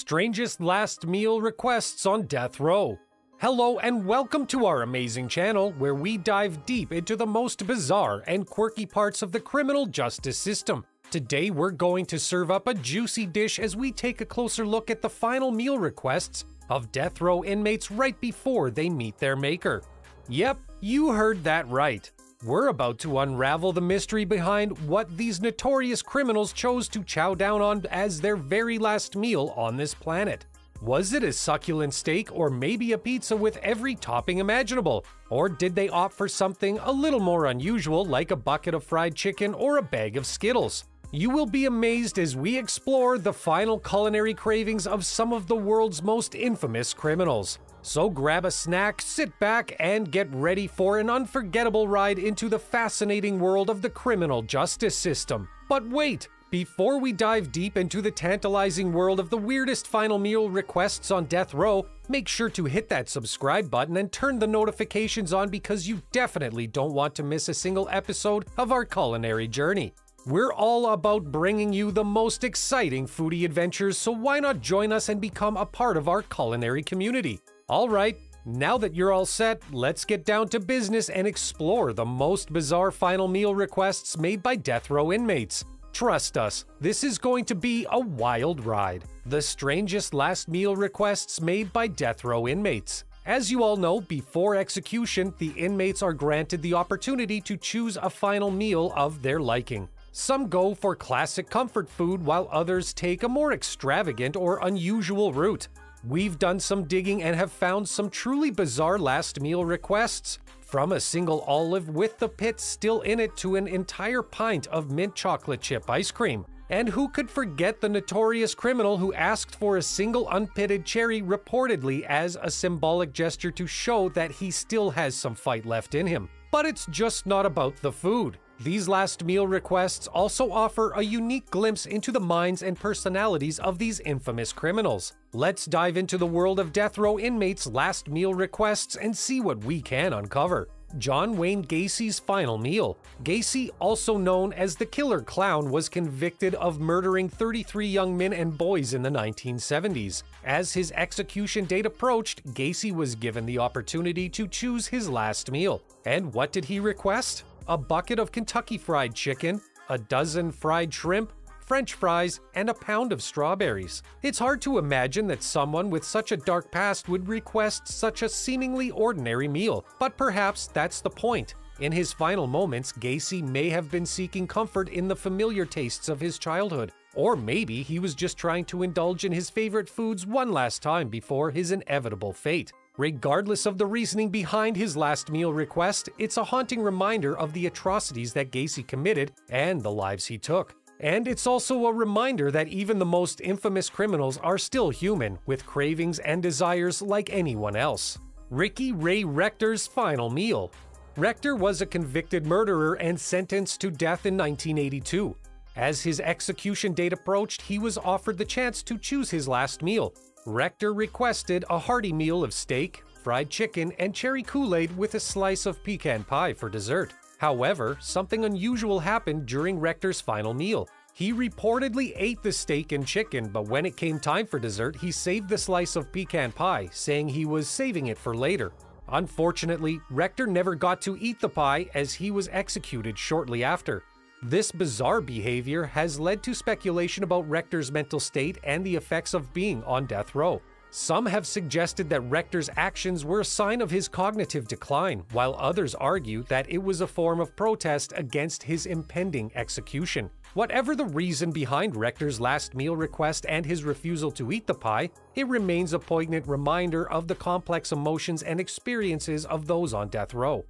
Strangest last meal requests on death row. Hello and welcome to our amazing channel where we dive deep into the most bizarre and quirky parts of the criminal justice system. Today we're going to serve up a juicy dish as we take a closer look at the final meal requests of death row inmates right before they meet their maker. Yep, you heard that right. We're about to unravel the mystery behind what these notorious criminals chose to chow down on as their very last meal on this planet. Was it a succulent steak or maybe a pizza with every topping imaginable? Or did they opt for something a little more unusual like a bucket of fried chicken or a bag of Skittles? You will be amazed as we explore the final culinary cravings of some of the world's most infamous criminals. So grab a snack, sit back, and get ready for an unforgettable ride into the fascinating world of the criminal justice system. But wait! Before we dive deep into the tantalizing world of the weirdest final meal requests on death row, make sure to hit that subscribe button and turn the notifications on because you definitely don't want to miss a single episode of our culinary journey. We're all about bringing you the most exciting foodie adventures, so why not join us and become a part of our culinary community? Alright, now that you're all set, let's get down to business and explore the most bizarre final meal requests made by death row inmates. Trust us, this is going to be a wild ride. The strangest last meal requests made by death row inmates. As you all know, before execution, the inmates are granted the opportunity to choose a final meal of their liking. Some go for classic comfort food while others take a more extravagant or unusual route. We've done some digging and have found some truly bizarre last meal requests. From a single olive with the pit still in it to an entire pint of mint chocolate chip ice cream. And who could forget the notorious criminal who asked for a single unpitted cherry reportedly as a symbolic gesture to show that he still has some fight left in him? But it's just not about the food. These last meal requests also offer a unique glimpse into the minds and personalities of these infamous criminals. Let's dive into the world of death row inmates' last meal requests and see what we can uncover. John Wayne Gacy's final meal. Gacy, also known as the Killer Clown, was convicted of murdering 33 young men and boys in the 1970s. As his execution date approached, Gacy was given the opportunity to choose his last meal. And what did he request? A bucket of Kentucky Fried Chicken, a dozen fried shrimp, french fries, and a pound of strawberries. It's hard to imagine that someone with such a dark past would request such a seemingly ordinary meal, but perhaps that's the point. In his final moments, Gacy may have been seeking comfort in the familiar tastes of his childhood. Or maybe he was just trying to indulge in his favorite foods one last time before his inevitable fate. Regardless of the reasoning behind his last meal request, it's a haunting reminder of the atrocities that Gacy committed and the lives he took. And it's also a reminder that even the most infamous criminals are still human, with cravings and desires like anyone else. Ricky Ray Rector's final meal. Rector was a convicted murderer and sentenced to death in 1982. As his execution date approached, he was offered the chance to choose his last meal, Rector requested a hearty meal of steak, fried chicken, and cherry Kool-Aid with a slice of pecan pie for dessert. However, something unusual happened during Rector's final meal. He reportedly ate the steak and chicken, but when it came time for dessert, he saved the slice of pecan pie, saying he was saving it for later. Unfortunately, Rector never got to eat the pie as he was executed shortly after. This bizarre behavior has led to speculation about Rector's mental state and the effects of being on death row. Some have suggested that Rector's actions were a sign of his cognitive decline, while others argue that it was a form of protest against his impending execution. Whatever the reason behind Rector's last meal request and his refusal to eat the pie, it remains a poignant reminder of the complex emotions and experiences of those on death row.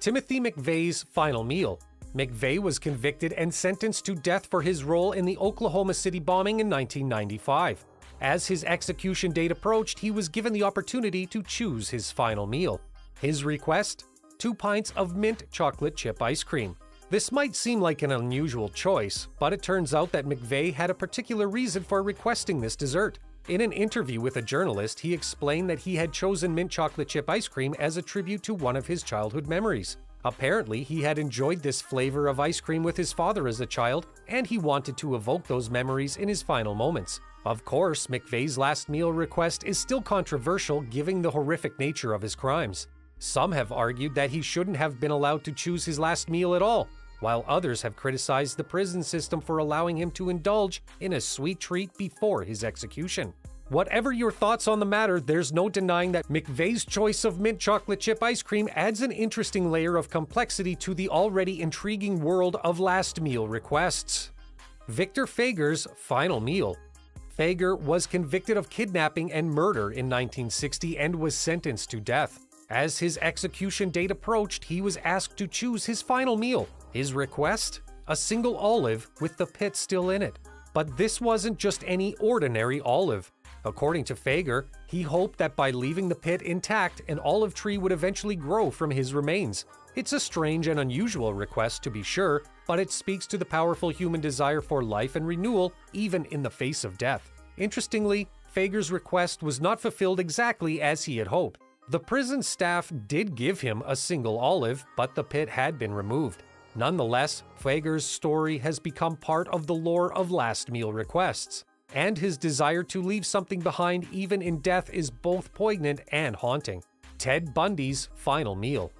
Timothy McVeigh's final meal McVeigh was convicted and sentenced to death for his role in the Oklahoma City bombing in 1995. As his execution date approached, he was given the opportunity to choose his final meal. His request? Two pints of mint chocolate chip ice cream. This might seem like an unusual choice, but it turns out that McVeigh had a particular reason for requesting this dessert. In an interview with a journalist, he explained that he had chosen mint chocolate chip ice cream as a tribute to one of his childhood memories. Apparently, he had enjoyed this flavor of ice cream with his father as a child, and he wanted to evoke those memories in his final moments. Of course, McVeigh's last meal request is still controversial given the horrific nature of his crimes. Some have argued that he shouldn't have been allowed to choose his last meal at all, while others have criticized the prison system for allowing him to indulge in a sweet treat before his execution. Whatever your thoughts on the matter, there's no denying that McVeigh's choice of mint chocolate chip ice cream adds an interesting layer of complexity to the already intriguing world of last meal requests. Victor Feguer's final meal Feguer was convicted of kidnapping and murder in 1960 and was sentenced to death. As his execution date approached, he was asked to choose his final meal. His request? A single olive with the pit still in it. But this wasn't just any ordinary olive. According to Feguer, he hoped that by leaving the pit intact, an olive tree would eventually grow from his remains. It's a strange and unusual request, to be sure, but it speaks to the powerful human desire for life and renewal, even in the face of death. Interestingly, Feguer's request was not fulfilled exactly as he had hoped. The prison staff did give him a single olive, but the pit had been removed. Nonetheless, Feguer's story has become part of the lore of last meal requests, and his desire to leave something behind even in death is both poignant and haunting. Ted Bundy's final meal.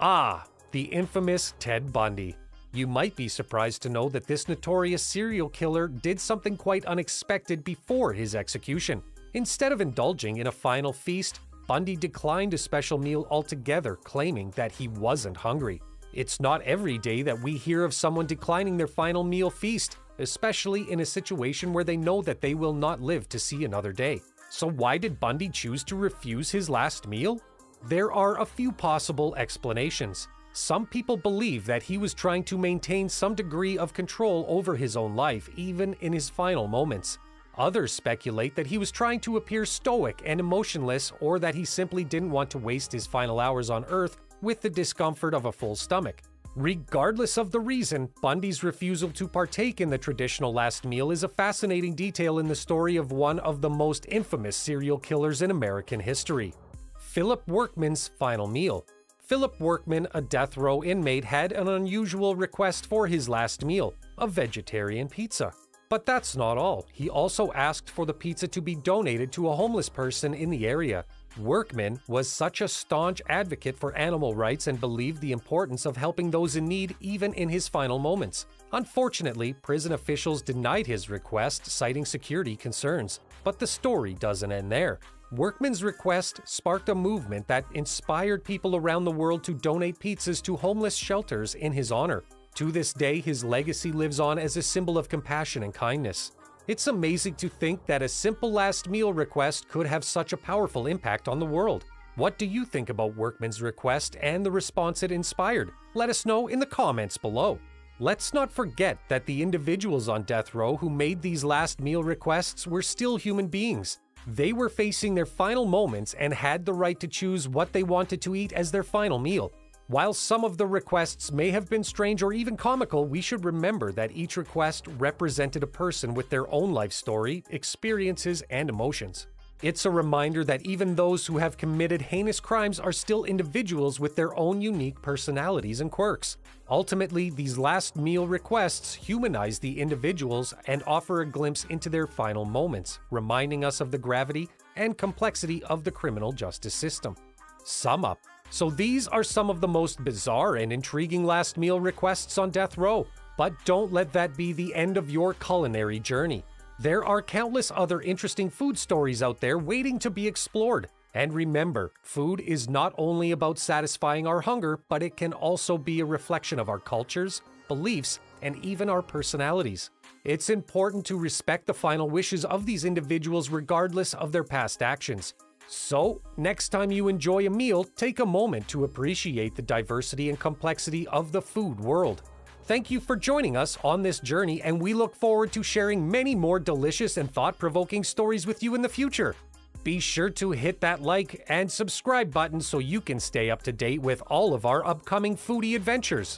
Ah, the infamous Ted Bundy. You might be surprised to know that this notorious serial killer did something quite unexpected before his execution. Instead of indulging in a final feast, Bundy declined a special meal altogether, claiming that he wasn't hungry. It's not every day that we hear of someone declining their final meal feast, especially in a situation where they know that they will not live to see another day. So, why did Bundy choose to refuse his last meal? There are a few possible explanations. Some people believe that he was trying to maintain some degree of control over his own life, even in his final moments. Others speculate that he was trying to appear stoic and emotionless, or that he simply didn't want to waste his final hours on Earth with the discomfort of a full stomach. Regardless of the reason, Bundy's refusal to partake in the traditional last meal is a fascinating detail in the story of one of the most infamous serial killers in American history. Philip Workman's final meal. Philip Workman, a death row inmate, had an unusual request for his last meal a vegetarian pizza. But that's not all. He also asked for the pizza to be donated to a homeless person in the area. Workman was such a staunch advocate for animal rights and believed the importance of helping those in need even in his final moments. Unfortunately, prison officials denied his request, citing security concerns. But the story doesn't end there. Workman's request sparked a movement that inspired people around the world to donate pizzas to homeless shelters in his honor. To this day, his legacy lives on as a symbol of compassion and kindness. It's amazing to think that a simple last meal request could have such a powerful impact on the world. What do you think about Workman's request and the response it inspired? Let us know in the comments below. Let's not forget that the individuals on death row who made these last meal requests were still human beings. They were facing their final moments and had the right to choose what they wanted to eat as their final meal. While some of the requests may have been strange or even comical, we should remember that each request represented a person with their own life story, experiences, and emotions. It's a reminder that even those who have committed heinous crimes are still individuals with their own unique personalities and quirks. Ultimately, these last meal requests humanize the individuals and offer a glimpse into their final moments, reminding us of the gravity and complexity of the criminal justice system. Sum up. So, these are some of the most bizarre and intriguing last meal requests on death row. But don't let that be the end of your culinary journey. There are countless other interesting food stories out there waiting to be explored. And remember, food is not only about satisfying our hunger, but it can also be a reflection of our cultures, beliefs, and even our personalities. It's important to respect the final wishes of these individuals regardless of their past actions. So, next time you enjoy a meal, take a moment to appreciate the diversity and complexity of the food world. Thank you for joining us on this journey, and we look forward to sharing many more delicious and thought provoking stories with you in the future. Be sure to hit that like and subscribe button so you can stay up to date with all of our upcoming foodie adventures.